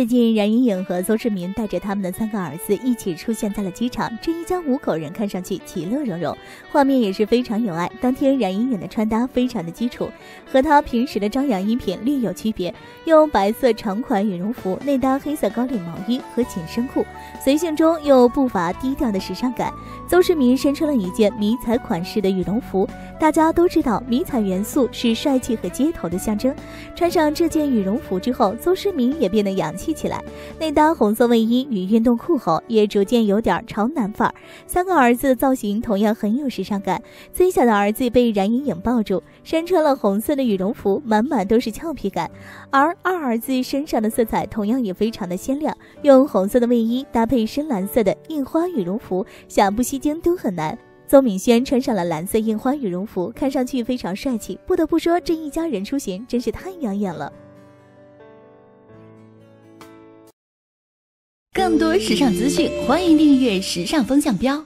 最近，冉莹颖和邹市明带着他们的三个儿子一起出现在了机场，这一家五口人看上去其乐融融，画面也是非常有爱。当天，冉莹颖的穿搭非常的基础，和她平时的张扬衣品略有区别，用白色长款羽绒服内搭黑色高领毛衣和紧身裤，随性中又不乏低调的时尚感。邹市明身穿了一件迷彩款式的羽绒服，大家都知道迷彩元素是帅气和街头的象征，穿上这件羽绒服之后，邹市明也变得洋气。起来，内搭红色卫衣与运动裤后，也逐渐有点潮男范儿。三个儿子造型同样很有时尚感。最小的儿子被冉莹颖抱住，身穿了红色的羽绒服，满满都是俏皮感。而二儿子身上的色彩同样也非常的鲜亮，用红色的卫衣搭配深蓝色的印花羽绒服，想不吸睛都很难。邹敏轩穿上了蓝色印花羽绒服，看上去非常帅气。不得不说，这一家人出行真是太养眼了。更多时尚资讯，欢迎订阅《时尚风向标》。